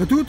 А тут?